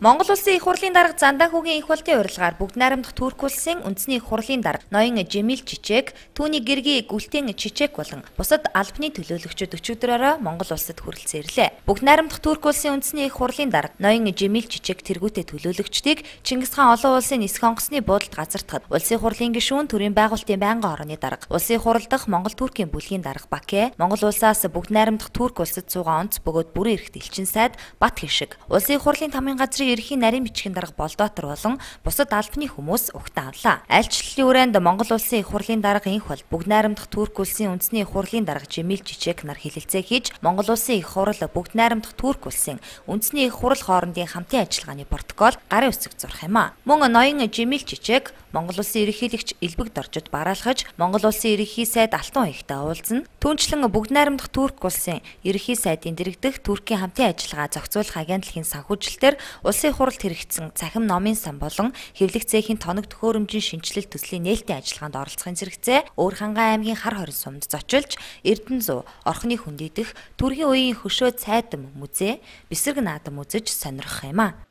Монгол улсын их хурлын дарга Зандан хүүгийн их хурлын урилгаар бүгд найрамдах Турк улсын үндэсний их хурлын дарга ноён Жемил Чичэг, түүний гэргий Гүлтэн Чичэг болон бусад албаны төлөөлөгчид өчигдрөөрөө Монгол улсад хүрэлцэн ирлээ. Бүгд найрамдах Турк улсын үндэсний их хурлын дарга ноён Жемил Чичэг тэргүүтээ төлөөлөгчдийг Чингис хаан олон улсын нисэх онгоцны буудалд газардахад улсын хурлын гишүүн төрийн байгуулалтын байнгын орны дарга, улсын хурал дахь Монгол Туркийн бүлгийн дарга Баке, Монгол улсаас бүгд найрамдах Турк улсад суугаа онц бөгөөд бүрэн эрхт элчин сайд Бат Хишиг, улсын хурлын тамгын газрын ерхийн нарийн бичгийн дарга Болдоотор болон бусад албаны хүмүүс угтаа авлаа. Айлчлалын үрээнд Монгол улсын их хурлын дарга инх бол бүгд найрамдах Турк улсын үндэсний их хурлын дарга Жемил Жичек нар хэлэлцээ хийж Монгол улсын их хурл бүгд найрамдах Турк улсын үндэсний их хурл хоорондын хамтын ажиллагааны протокол гарын үсэг зурх юм а. Мөн ноён Жемил Жичек Монгол улсын ерөнхийлөгч Элбэг Доржид бараалхаж Монгол улсын ерөнхий сайд Алтан уягтай уулзна. Түүнчлэн бүгд найрамдах Турк улсын ерөнхий сайдын дэрэгдэх Туркийн хамтын ажиллагаа зохицуулах агентлагийн санхүүжилтээр улсын хурал Монголд хэрэгжсэн цахим номын сан болон хэвлэх цехийн тоног төхөөрөмжийн шинжилэл төслийн нээлттэй ажиллагаанд оролцохын зэрэгцээ Өөр хангай аймгийн хар хорин сумд зочилж Эрдэнэ 100 орхны хүндийдэх төргийн үеийн хөшөө цайдам музей, бэсэрэг наадам үзэж сонирхох юм а.